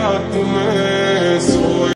not good.